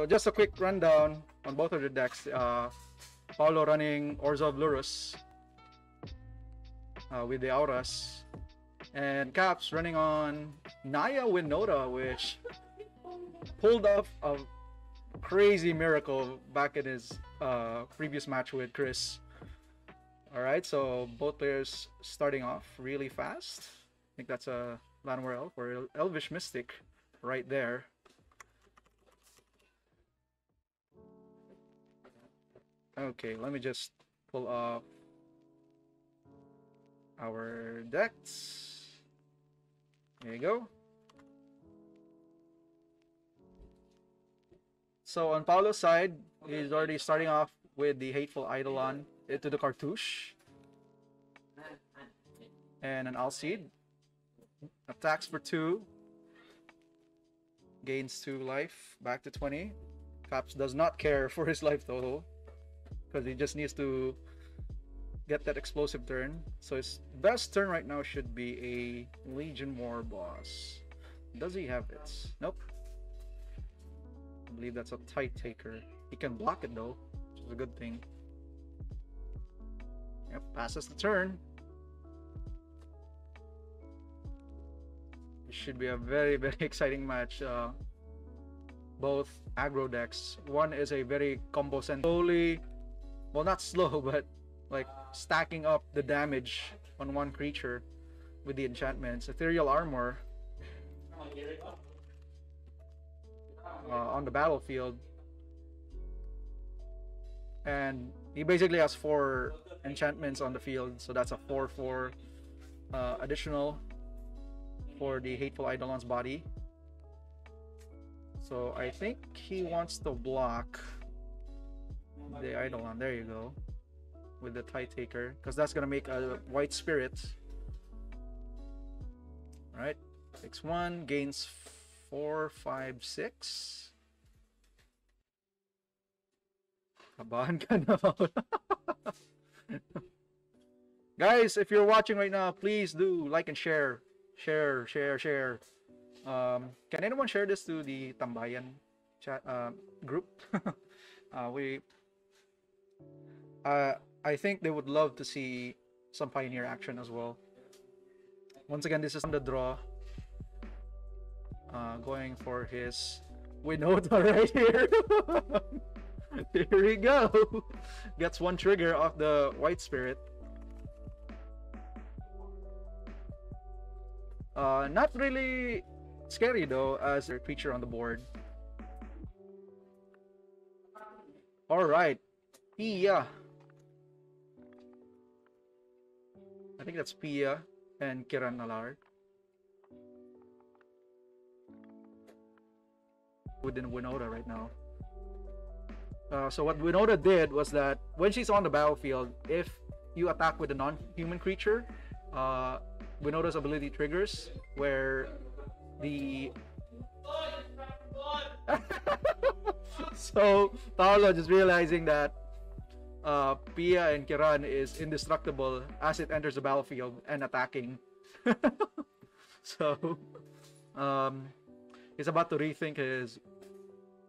So just a quick rundown on both of the decks. Uh, Paolo running Orzhov Lurrus uh, with the Auras, and Caps running on Naya Winota, which pulled off a crazy miracle back in his uh, previous match with Chris. All right, so both players starting off really fast. I think that's a Llanowar Elf or Elvish Mystic right there. Okay, let me just pull off our decks. There you go. So on Paolo's side, he's already starting off with the Hateful Eidolon into the cartouche. And an Alseid. Attacks for 2. Gains 2 life. Back to 20. Caps does not care for his life total. Because he just needs to get that explosive turn. So his best turn right now should be a Legion Warboss. Does he have it? Nope. I believe that's a Tithe Taker. He can block it though, which is a good thing. Yep, passes the turn. It should be a very, very exciting match. Uh, both aggro decks. One is a very combo and slowly, well, not slow, but like stacking up the damage on one creature with the enchantments. Ethereal Armor uh, on the battlefield. And he basically has four enchantments on the field, so that's a 4 4 uh, additional for the Hateful Eidolon's body. So I think he wants to block the Eidolon. There you go. With the Tithe Taker, because that's gonna make a white spirit. Right? Takes one, gains four, five, six. Kabahan ka na. Guys, if you're watching right now, please do like and share. Share, share, share. Um, can anyone share this to the Tambayan chat uh, group? uh, we, uh, I think they would love to see some Pioneer action as well. Once again, this is on the draw uh, going for his Winota right here. here we go. Gets one trigger off the White Spirit. Uh, not really scary though as a creature on the board. Alright. Pia. I think that's Pia and Kiran Nalaar. within Winota right now. Uh, so what Winota did was that when she's on the battlefield, if you attack with a non-human creature, uh, ability triggers where the so Paolo just realizing that uh, Pia and Kiran is indestructible as it enters the battlefield and attacking. so um, he's about to rethink his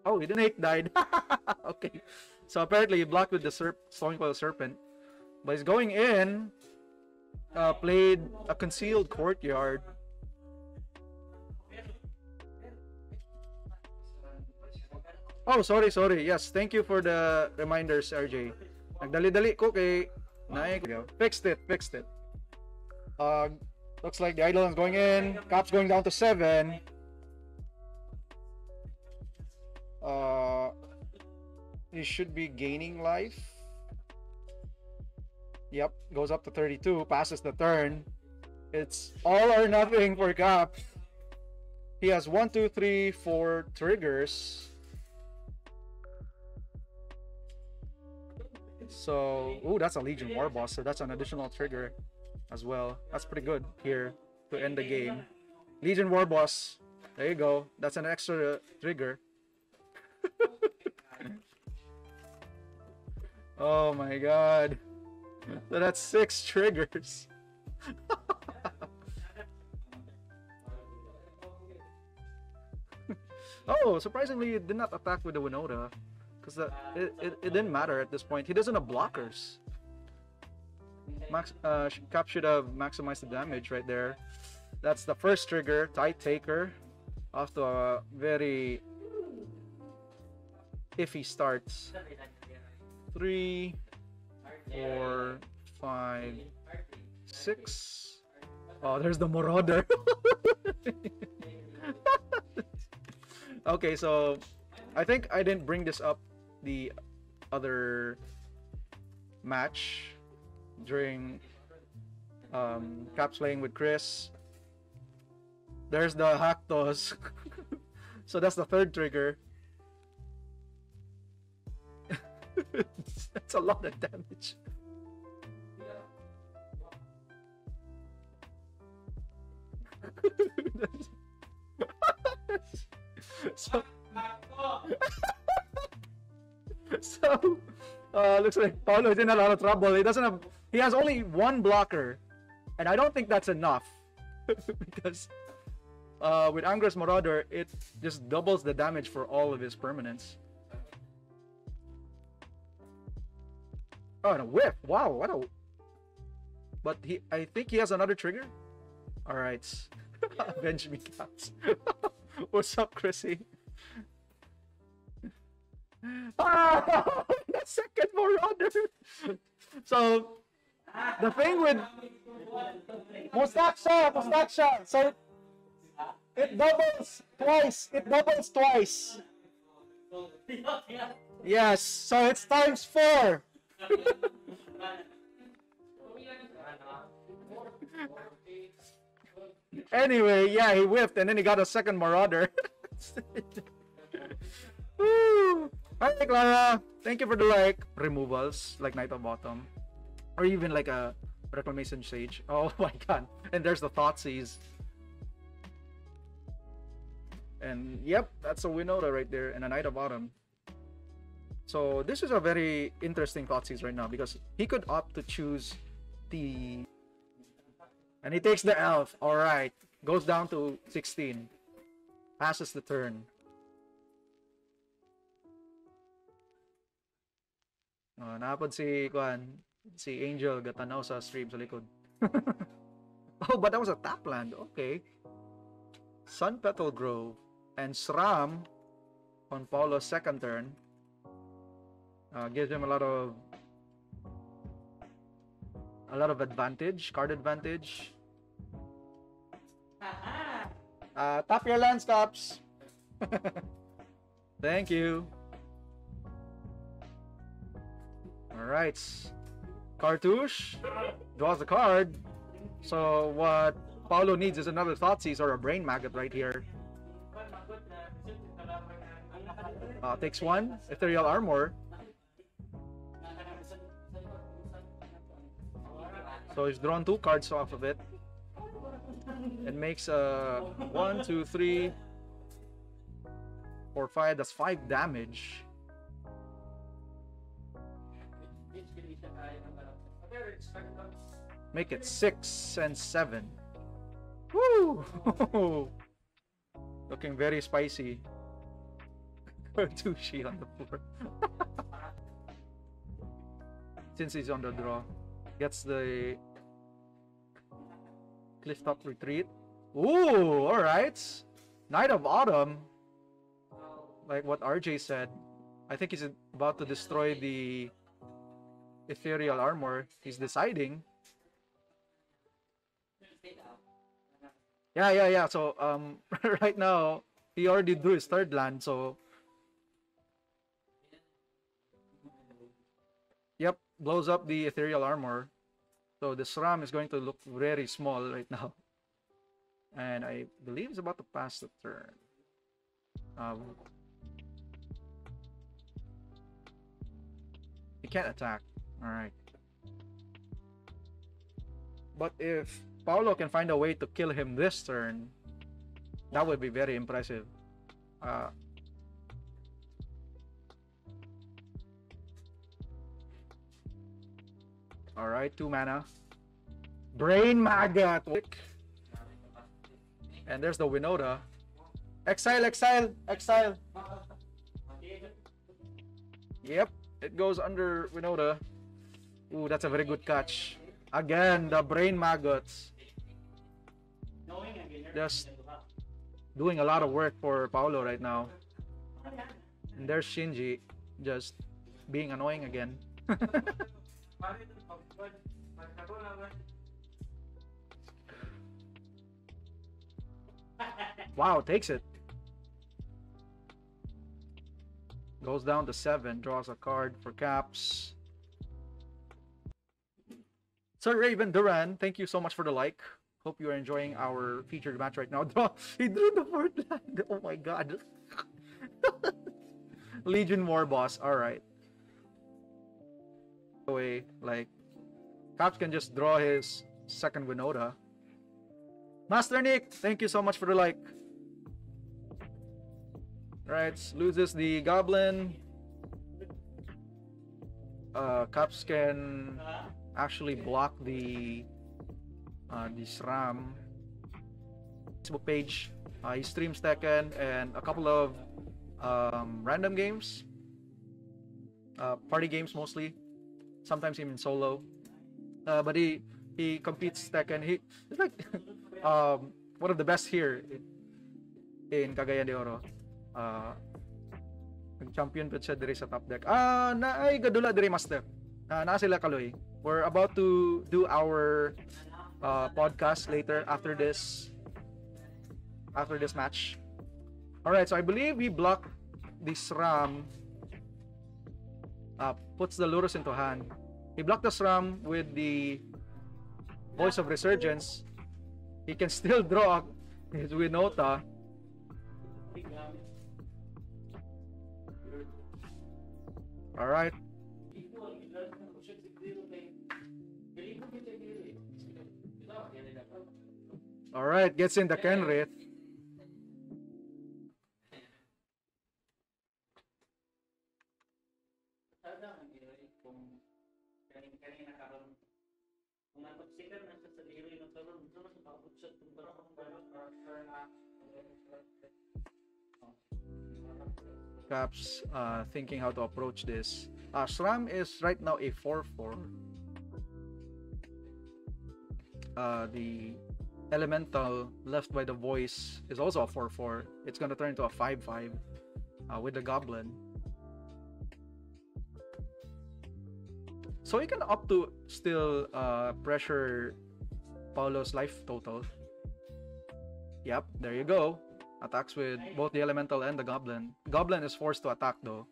Oh, he didn't died. okay. So apparently he blocked with the serp Stonecoil Serpent. But he's going in. Uh, played a concealed courtyard. Oh, sorry, sorry. Yes, thank you for the reminders, RJ. Nagdali-dali ko kay Naik. Fixed it, fixed it. Uh, looks like the idol is going in. Caps going down to 7. uh, he should be gaining life. Yep, goes up to 32, passes the turn. It's all or nothing for Cap. He has one, two, three, four triggers. So, oh, that's a Legion Warboss, so that's an additional trigger as well. That's pretty good here to end the game. Legion Warboss, there you go. That's an extra trigger. oh my god. So that's six triggers. Oh, surprisingly, it did not attack with the Winota. Because it, it, it didn't matter at this point. He doesn't have blockers. Max, uh, Cap should have maximized the damage right there. That's the first trigger, Tithe Taker. Off to a very iffy starts. Three, four, five, six. Oh, there's the Marauder. okay, so I think I didn't bring this up the other match during um, Caps playing with Chris. There's the Haktos. so that's the third trigger. that's a lot of damage. so, so uh, looks like Paolo is in a lot of trouble. He doesn't have. He has only one blocker, and I don't think that's enough because uh, with Angrath's Marauder, it just doubles the damage for all of his permanents. Oh, and a whip! Wow, what a. But he, I think he has another trigger. All right, avenge me, cats. What's up, Chrissy? Ah, the second Marauder. so the thing with Mustaksha, Mustaksha. So it doubles twice. It doubles twice. Yes, so it's times four. anyway, yeah, he whiffed and then he got a second Marauder. Hi, Clara. Thank you for the like removals, like Knight of Autumn, or even like a Reclamation Sage. Oh my god! And there's the Thoughtseize. And yep, that's a Winota right there, and a Knight of Autumn. So this is a very interesting Thoughtseize right now because he could opt to choose the, and he takes the Elf. All right, goes down to 16, passes the turn. Oh, napad si Kwan, si Angel gatanaw sa stream sa likod. oh, but that was a tap land. Okay. Sun Petal Grove and Sram on Paulo's second turn uh, gives him a lot of a lot of advantage, card advantage. Uh, tap your land stops. Thank you. Alright. Cartouche draws the card. So what Paolo needs is another Thoughtseize or a Brain Maggot right here. Uh, takes one, Ethereal Armor. So he's drawn two cards off of it. And makes a uh, one, two, three, four, five. That's five damage. Make it six and seven. Woo! Looking very spicy. Tushi on the floor. Since he's on the draw. Gets the Clifftop Retreat. Ooh, alright. Knight of Autumn. Like what RJ said. I think he's about to destroy the ethereal armor, he's deciding. Yeah, yeah, yeah. So um, right now he already drew his third land. So yep, blows up the ethereal armor. So the Sram is going to look very small right now. And I believe it's about to pass the turn. Um, he can't attack. Alright. But if Paolo can find a way to kill him this turn, that would be very impressive. Uh, Alright, two mana. Brain Maggot! And there's the Winota. Exile, exile, exile. Yep, it goes under Winota. Ooh, that's a very good catch. Again, the brain maggots. Just doing a lot of work for Paolo right now. And there's Shinji just being annoying again. wow, takes it. Goes down to seven, draws a card for caps. Sir Raven Duran, thank you so much for the like. Hope you are enjoying our featured match right now. He drew the fourth land. Oh my god. Legion Warboss. Alright. Way, like, Caps can just draw his second Winota. Master Nick, thank you so much for the like. Right, loses the Goblin. Uh, Caps can actually block the uh, the Sram Facebook page. Uh, he streams Tekken and a couple of um, random games, uh, party games mostly. Sometimes even solo. Uh, but he he competes Tekken. He he's like um, one of the best here in Cagayan de Oro. Uh, champion pa siya diri sa top deck. Ah, na ay gadula diri master. Na sila kaloy. We're about to do our uh, podcast later after this after this match. All right, so I believe we block this ram. Uh, puts the Lurrus into hand. He blocked the ram with the Voice of Resurgence. He can still draw his Winota. Alright. Alright, gets in the Kenrith. Caps uh, thinking how to approach this. Uh, Sram is right now a 4-4. Uh, the elemental left by the voice is also a 4-4. It's gonna turn into a 5-5 uh, with the goblin. So you can opt to still uh, pressure Paolo's life total. Yep, there you go. Attacks with both the elemental and the goblin. Goblin is forced to attack though.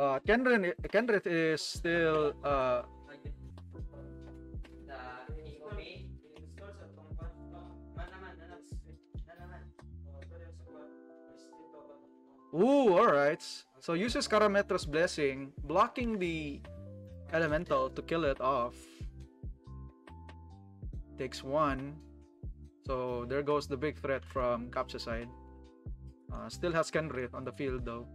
But Kenrith is still uh, Ooh, alright. So uses Karametra's Blessing, blocking the elemental to kill it off. Takes one. So there goes the big threat from Capsa side. Uh, still has Kenrith on the field though.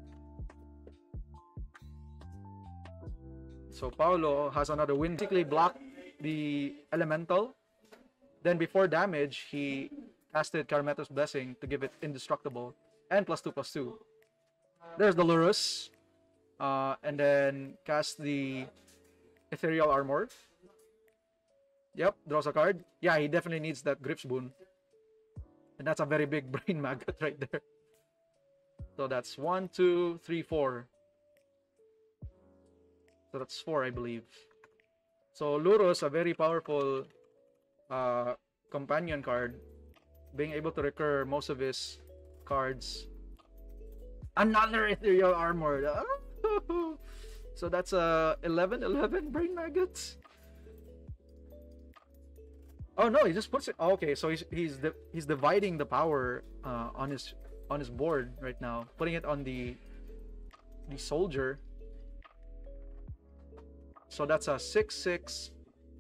So Paolo has another win. Basically blocked the elemental. Then before damage, he casted Karametra's Blessing to give it indestructible and plus two plus two. There's the Lurrus. Uh, and then cast the Ethereal Armor. Yep, draws a card. Yeah, he definitely needs that Gryff's Boon. And that's a very big brain maggot right there. So that's one, two, three, four. So that's four, I believe. So Lurrus, a very powerful uh, companion card, being able to recur most of his cards Another ethereal armor. so that's a uh, 11 11 brain maggots. Oh no, he just puts it. Oh, okay, so he's he's the he's dividing the power uh, on his on his board right now, putting it on the the soldier. So that's a six six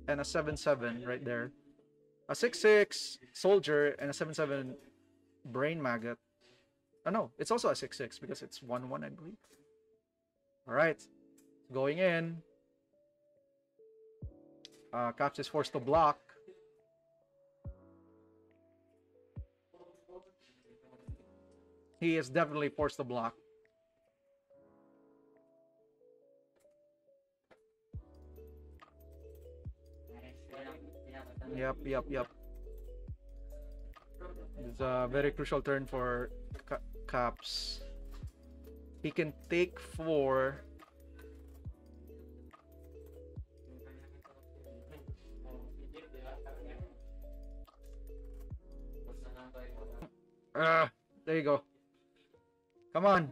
and a seven seven right there. A six six soldier and a seven seven brain maggot. Oh no, it's also a 6-6 because it's 1-1, I believe. Alright. Going in. Uh, Caps is forced to block. He is definitely forced to block. Yep, yep, yep. It's a very crucial turn for Ca- Caps. He can take four. Ah, there you go. Come on.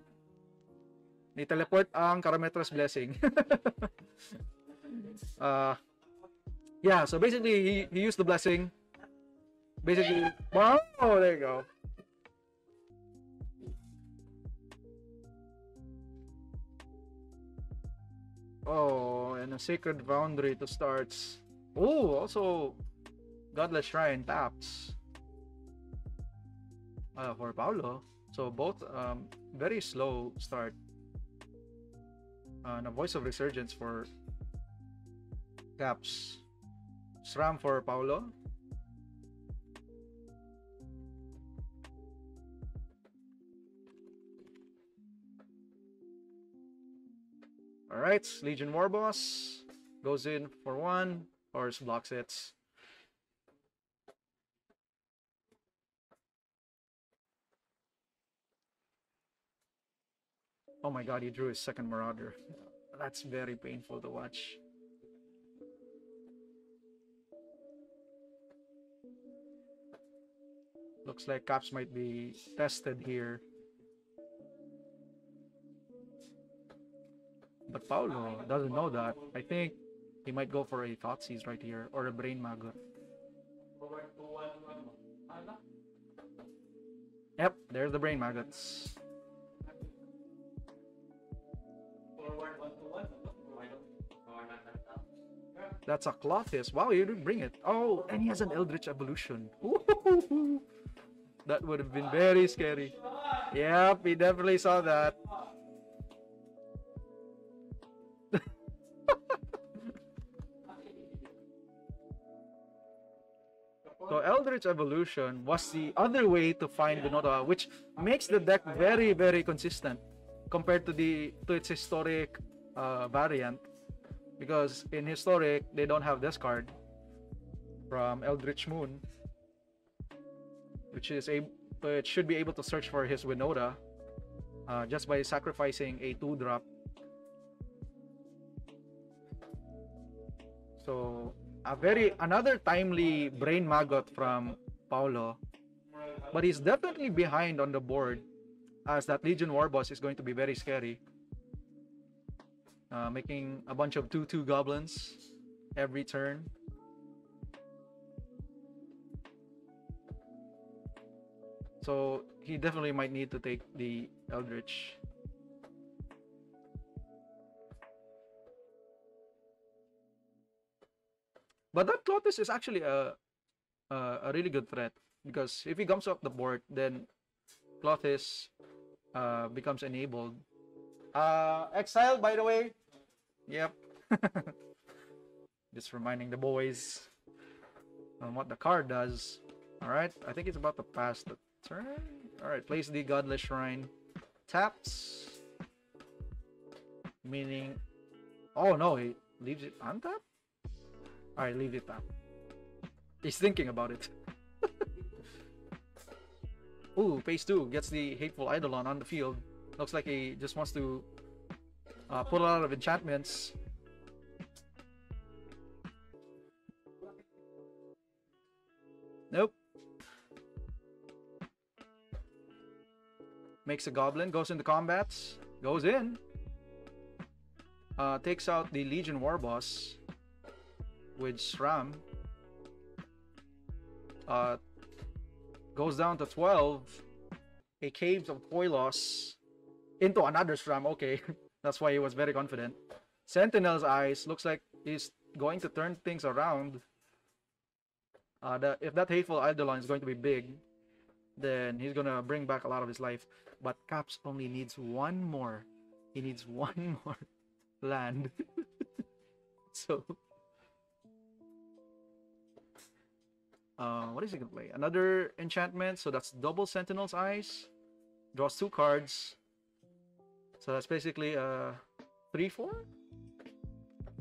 Ni teleport ang Karametra's blessing. uh, yeah, so basically he, he used the blessing. Basically, wow, there you go. Oh, and a sacred boundary to starts. Oh, also Godless Shrine taps. Uh, for Paolo. So both um, very slow start. Uh, and a voice of resurgence for Caps. Sram for Paolo. Alright, Legion Warboss goes in for one, Horus blocks it. Oh my god, he drew his second Marauder. That's very painful to watch. Looks like Caps might be tested here. But Paolo doesn't know that. I think he might go for a Thoughtseize right here or a Brain Maggot. Yep, there's the Brain Maggots. That's a Klothys. Wow, you didn't bring it. Oh, and he has an Eldritch Evolution. That would have been very scary. Yep, he definitely saw that. So Eldritch Evolution was the other way to find Winota, which makes the deck very, very consistent compared to the to its historic uh, variant. Because in historic, they don't have this card from Eldritch Moon, which is a which should be able to search for his Winota uh, just by sacrificing a two drop. So a very another timely brain maggot from Paolo, but he's definitely behind on the board as that Legion Warboss is going to be very scary. Uh, making a bunch of 2-2 goblins every turn. So he definitely might need to take the Eldritch. But that Klothys is actually a, a a really good threat because if he comes off the board, then Klothys uh, becomes enabled. Uh, exile, by the way. Yep. Just reminding the boys on what the card does. All right, I think it's about to pass the turn. All right, place the Godless Shrine. Taps. Meaning, oh no, he leaves it untapped. Alright, leave it up. He's thinking about it. Ooh, phase 2 gets the Hateful Eidolon on the field. Looks like he just wants to uh, put a lot of enchantments. Nope. Makes a goblin, goes into combats, goes in. Uh, takes out the Legion Warboss with Sram. Uh, goes down to 12. A Caves of Koilos into another Sram. Okay, that's why he was very confident. Sentinel's Eyes looks like he's going to turn things around. Uh, the, if that Hateful Eidolon is going to be big, then he's gonna bring back a lot of his life. But Caps only needs one more. He needs one more land. so uh, what is he gonna play? Another enchantment, so that's double Sentinel's Eyes. Draws two cards. So that's basically uh, 3 4?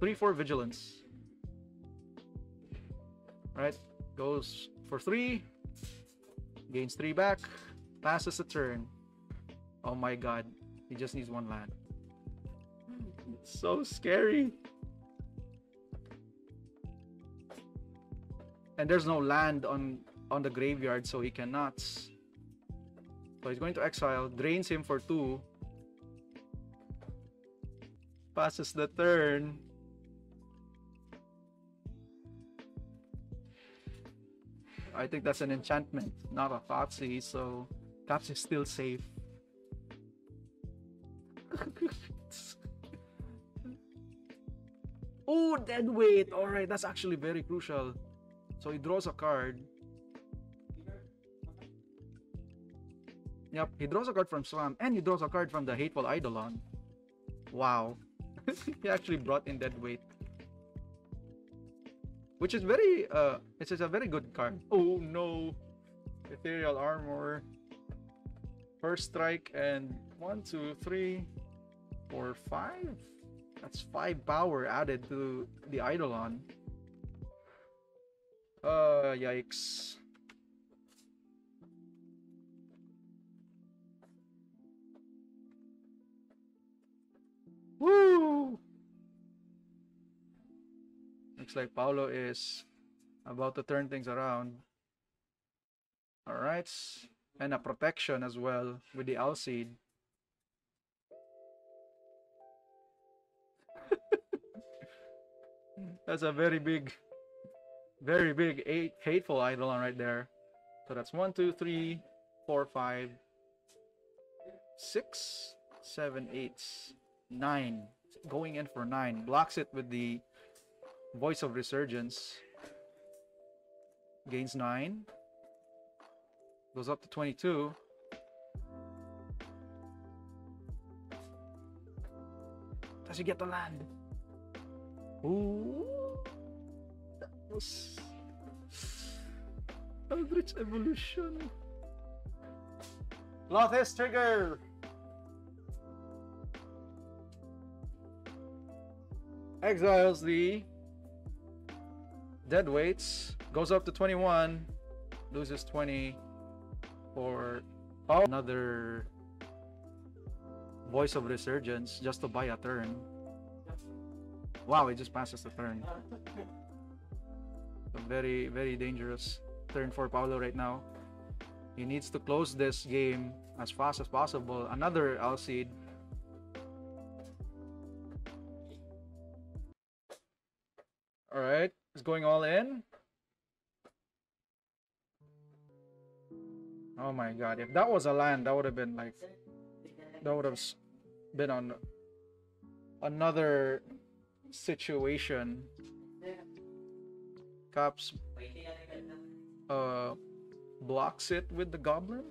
3 4 Vigilance. Right? Goes for 3. Gains 3 back. Passes a turn. Oh my god. He just needs one land. It's so scary. And there's no land on on the graveyard, so he cannot. So he's going to exile, drains him for two. Passes the turn. I think that's an enchantment, not a Thoughtseize, so Caps is still safe. oh, dead weight! Alright, that's actually very crucial. So he draws a card. Yep, he draws a card from Swamp and he draws a card from the Hateful Eidolon. Wow. he actually brought in dead weight. Which is very uh it's a very good card. Oh no. Ethereal armor. First strike and one, two, three, four, five. That's five power added to the Eidolon. Uh yikes. Woo! Looks like Paolo is about to turn things around. Alright. And a protection as well with the Alseid. that's a very big, very big eight hateful Eidolon right there. So that's one, two, three, four, five, six, seven, eight, nine. Going in for nine. Blocks it with the Voice of Resurgence. Gains 9. Goes up to 22. Does he get the land? Ooh. That was... Eldritch Evolution. Klothys trigger! Exiles the dead weights goes up to 21 loses 20 for oh, another voice of resurgence just to buy a turn. Wow it just passes the turn. A very very dangerous turn for Paolo right now. He needs to close this game as fast as possible. Another Alseid is going all in. Oh my god, if that was a land, that would have been like, that would have been on another situation. Caps uh, blocks it with the goblin.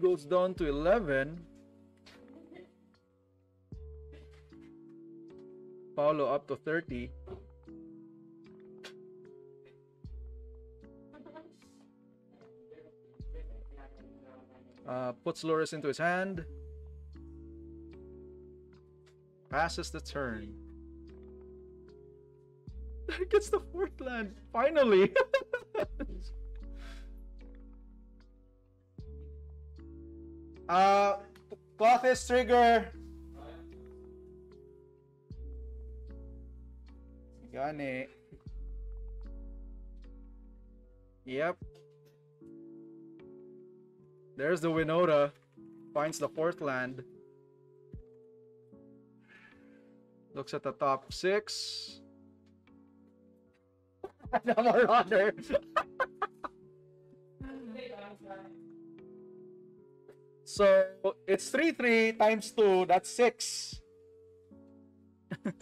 Goes down to 11. Paolo up to 30. Uh, puts Lurrus into his hand. Passes the turn. Gets the fourth land. Finally! uh, Klothys trigger. Gani. Yep. There's the Winota. Finds the fourth land. Looks at the top six. no more runner. so it's 3 3 times 2, that's 6.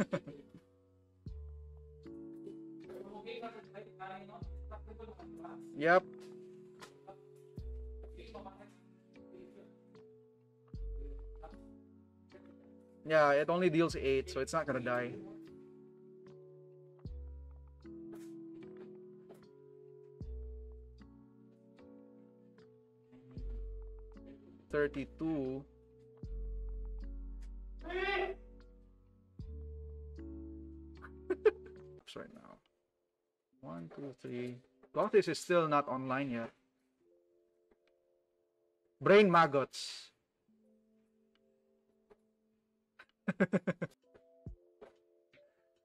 yep. Yeah, it only deals 8, so it's not gonna die. Thirty-two. right now. One, two, three. Lotus is still not online yet. Brain maggots.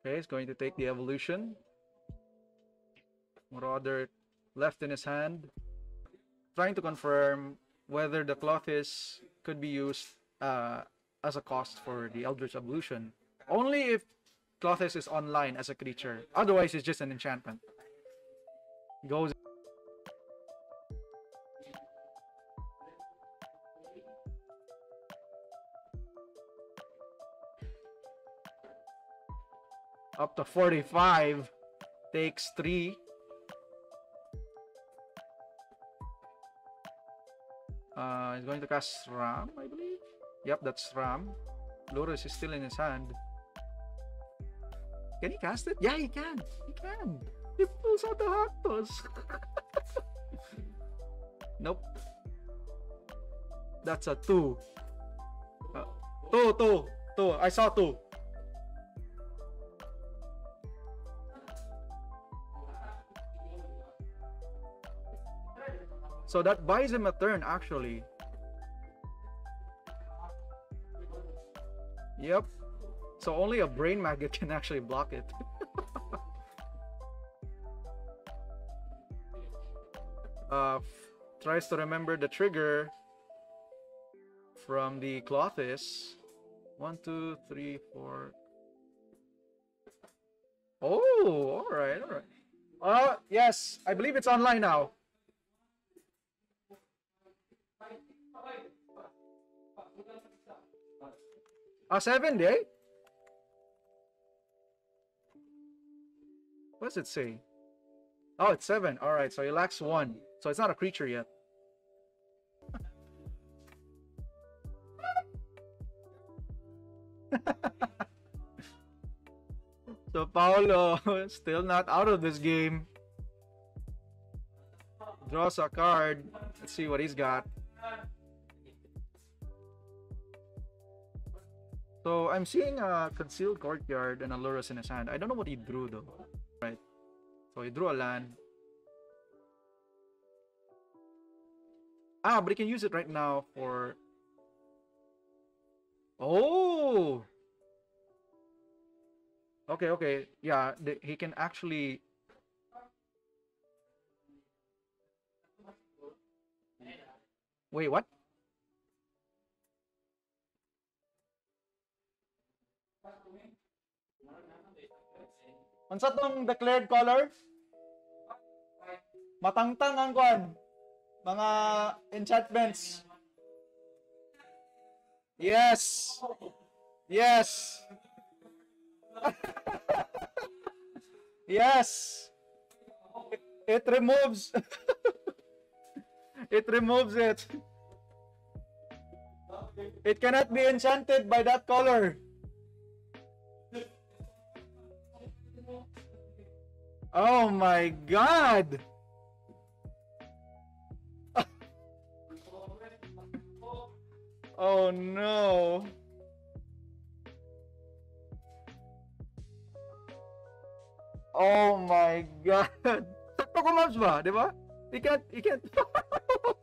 okay, he's going to take the evolution. Marauder left in his hand. Trying to confirm whether the Klothys could be used uh, as a cost for the Eldritch Evolution. Only if Klothys is online as a creature. Otherwise, it's just an enchantment. Goes. Up to 45. Takes 3. Uh, he's going to cast Ram, I believe. Yep, that's Ram. Lurrus is still in his hand. Can he cast it? Yeah, he can. He can. He pulls out the Haktos. nope. That's a two. Uh, two, two, two. I saw two. So that buys him a turn actually. Yep. So only a brain maggot can actually block it. uh, tries to remember the trigger from the Klothys. One, two, three, four. Oh, all right, all right. Uh, yes, I believe it's online now. A seven day? What does it say? Oh, it's seven. All right, so he lacks one. So it's not a creature yet. so Paolo still not out of this game. Draws a card. Let's see what he's got. So I'm seeing a concealed courtyard and a Lurrus in his hand. I don't know what he drew though. Right. So he drew a land. Ah, but he can use it right now for. Oh. Okay, okay. Yeah, he can actually. Wait, what? Unsa tong declared color? Matangtang ang kwan. Mga enchantments. Yes. Yes. yes. It removes. it removes it. It cannot be enchanted by that color. Oh my god! oh no! Oh my god! Sakto ko mouse ba? Di ba? You can't, you can't. Oh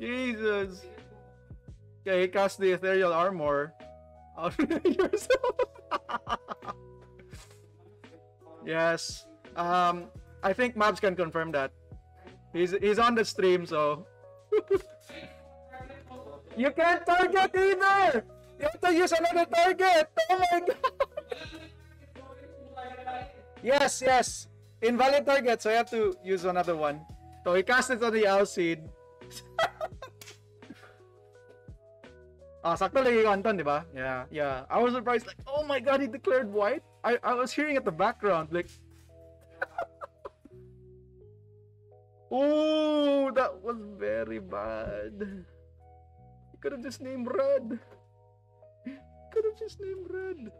Jesus! Okay, cast the ethereal armor. Out yourself. Yes. Um, I think Mabs can confirm that. He's he's on the stream, so. you can't target either. You have to use another target. Oh my god. yes, yes. Invalid target, so I have to use another one. So he cast it on the Alseid. Ah, sakto lagi ko Anton, di ba? Yeah, yeah. I was surprised, like, oh my god, he declared white. I, I was hearing at the background, like, oh, that was very bad. You could have just named red. Could have just named red.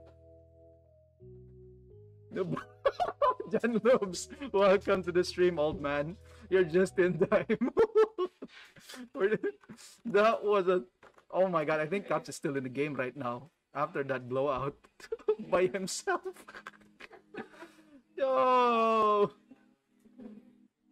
Jan Lubes, welcome to the stream, old man. You're just in time. that was a. Oh my god, I think Caps is still in the game right now after that blowout by himself. Yo!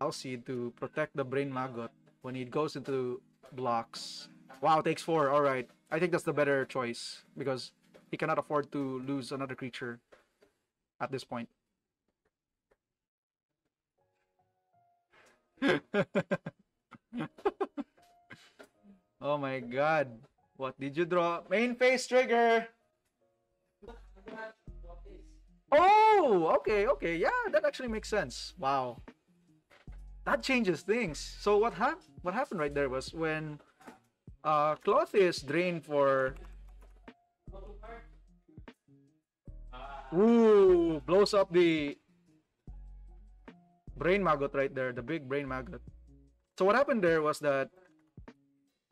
Alseid to protect the brain maggot when it goes into blocks. Wow, takes four. All right. I think that's the better choice because he cannot afford to lose another creature at this point. oh my god. What did you draw? Main face trigger. Oh, okay, okay. Yeah, that actually makes sense. Wow. That changes things. So what happened? What happened right there was when uh, Klothys drained for. Ooh, blows up the brain maggot right there, the big brain maggot. So what happened there was that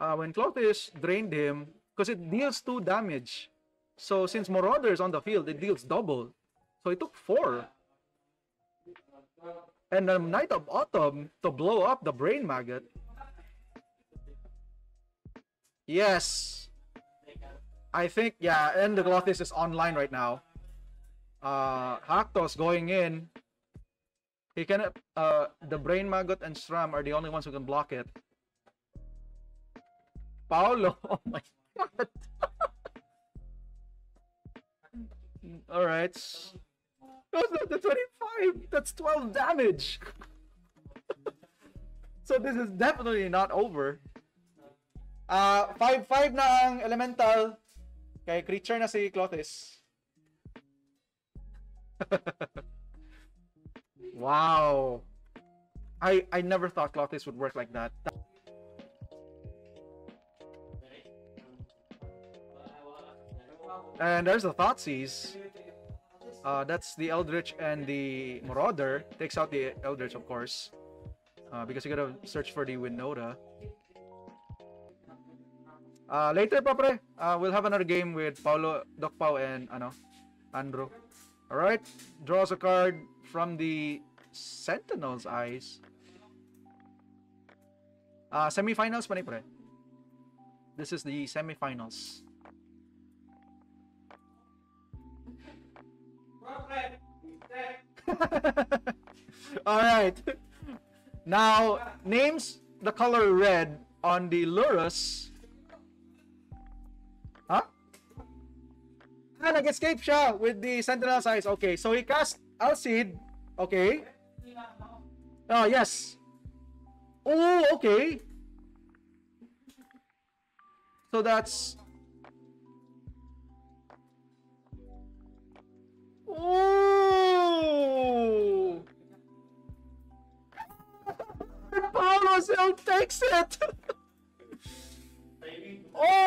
uh, when Klothys drained him, because it deals two damage. So since Marauder is on the field, it deals double. So it took four. And the Knight of Autumn to blow up the brain maggot. Yes. I think, yeah, and the Klothys is online right now. Uh, Haktos going in. He can, uh, the Brain Maggot and Sram are the only ones who can block it. Paolo, oh my god. Alright. That's not the 25. That's 12 damage. so this is definitely not over. Uh, 5-5 na ang elemental. Kay creature na si Klothys. wow. I I never thought Klothys would work like that. And there's the Thoughtseize. Uh, that's the Eldritch and the Marauder. Takes out the Eldritch, of course. Uh, because you gotta search for the Winota. Uh, later pa pre, uh, we'll have another game with Paulo, Doc Pau, and ano, Andrew. Alright, draws a card from the Sentinel's Eyes. Uh, semifinals pre. This is the semifinals. All right. Now, names the color red on the Lurrus. Huh? Ah, nag-escape siya with the Sentinel's Eyes. Okay, so he cast Alseid. Okay. Oh, yes. Oh, okay. So that's Paolo still takes it! oh!